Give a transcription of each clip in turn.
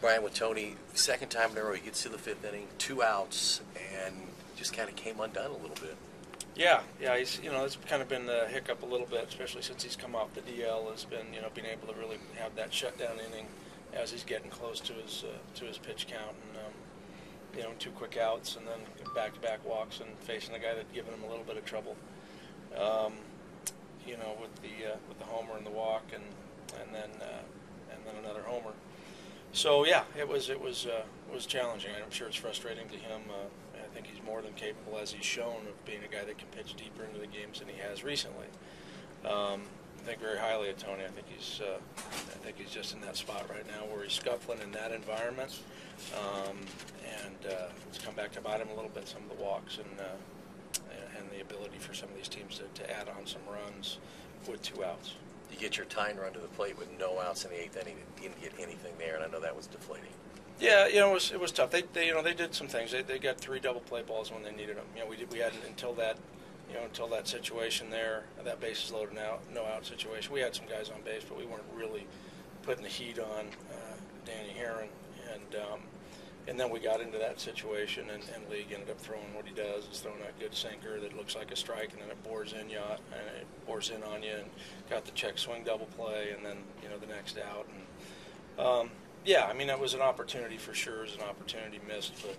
Bryan with Tony, second time in a row, he gets to the fifth inning, two outs, and just kind of came undone a little bit. Yeah, yeah, he's you know it's kind of been the hiccup a little bit, especially since he's come off the DL. Has been you know being able to really have that shutdown inning as he's getting close to his uh, to his pitch count, and um, you know two quick outs and then back to back walks and facing the guy that given him a little bit of trouble. Um, you know with the uh, with the homer and the walk and and then uh, and then another homer. So yeah, it was it was uh, was challenging. I'm sure it's frustrating to him. Uh, I think he's more than capable, as he's shown, of being a guy that can pitch deeper into the games than he has recently. Um, I think very highly of Tony. I think he's uh, I think he's just in that spot right now where he's scuffling in that environment, um, and uh, it's come back to bite him a little bit. Some of the walks and uh, and the ability for some of these teams to, to add on some runs with two outs. You get your tying run to the plate with no outs in the eighth inning, didn't get anything there, and I know that was deflating. Yeah, you know, it was it was tough. They, they you know they did some things. They, they got three double play balls when they needed them. You know, we did, we had until that you know until that situation there, that bases loaded out, no out situation. We had some guys on base, but we weren't really putting the heat on uh, Danny and um, and then we got into that situation, and, and League ended up throwing what he does is throwing that good sinker that looks like a strike, and then it bores in you, and it bores in on you, and got the check swing double play, and then you know the next out, and um, yeah, I mean that was an opportunity for sure. It was an opportunity missed, but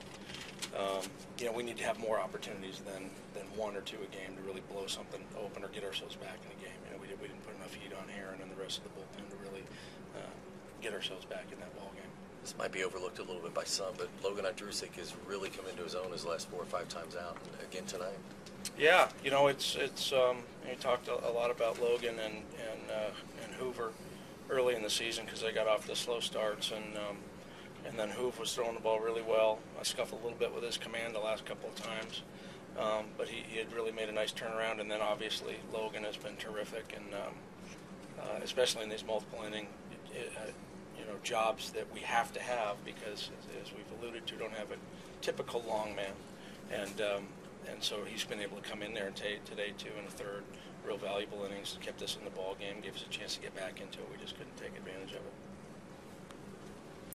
um, you know we need to have more opportunities than than one or two a game to really blow something open or get ourselves back in the game. You know we, did, we didn't put enough heat on Haren and the rest of the bullpen to really uh, get ourselves back in that ball game. This might be overlooked a little bit by some, but Logan Ondrusek has really come into his own his last four or five times out, and again tonight. Yeah, you know it's it's um, you talked a, lot about Logan and and uh, and Hoover early in the season because they got off the slow starts and um, and then Hoover was throwing the ball really well. I scuffled a little bit with his command the last couple of times, um, but he, he, had really made a nice turnaround. And then obviously Logan has been terrific, and um, uh, especially in these multiple inning, uh, you know, jobs that we have to have because, as, we've alluded to, don't have a typical long man, and um, and so he's been able to come in there and t- today too in the third real valuable innings, kept us in the ball game, gave us a chance to get back into it. We just couldn't take advantage of it.